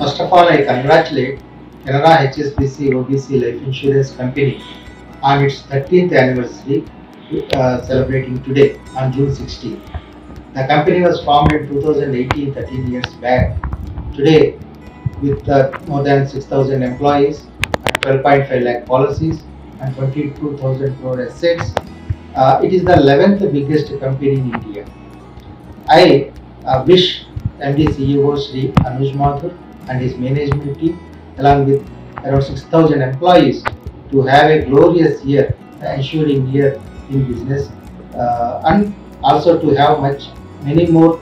First of all, I congratulate Canara HSBC OBC Life Insurance Company on its 13th anniversary uh, celebrating today on June 16. The company was formed in 2018, 13 years back. Today, with uh, more than 6,000 employees and 12.5 lakh policies and 22,000 crore assets, uh, it is the 11th biggest company in India. I uh, wish MD CEO Sri Anuj Mathur and his management team along with around 6,000 employees to have a glorious year, ensuring year in business uh, and also to have much many more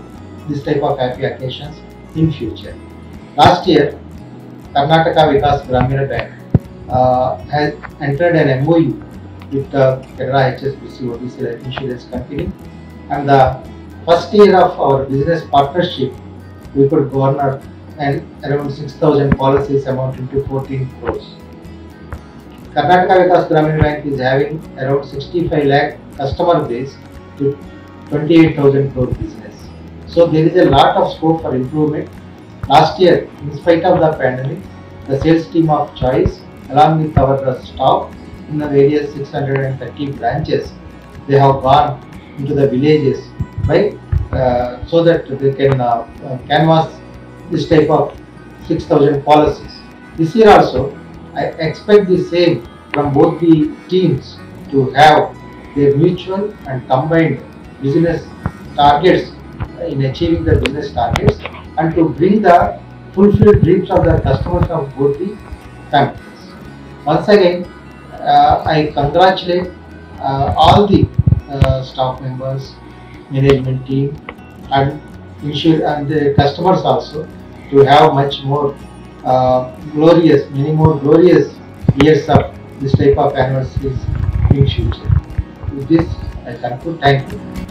this type of happy occasions in future. Last year, Karnataka Vikas Grameena Bank uh, has entered an MOU with the Canara HSBC OBC Life Insurance Company and the first year of our business partnership we could garner and around 6,000 policies amounting to 14 crores. Karnataka Vikas Grameena Bank is having around 65 lakh customer base with 28,000 crore business. So there is a lot of scope for improvement. Last year, in spite of the pandemic, the sales team of choice along with our staff in the various 630 branches, they have gone into the villages by uh, so that they can uh, uh, canvas this type of 6000 policies. This year also, I expect the same from both the teams to have their mutual and combined business targets in achieving the business targets and to bring the fulfilled dreams of the customers of both the companies. Once again, uh, I congratulate uh, all the uh, staff members, management team and ensure and the customers also to have much more uh, glorious, many more glorious years of this type of anniversaries in future. With this, I conclude. Thank you.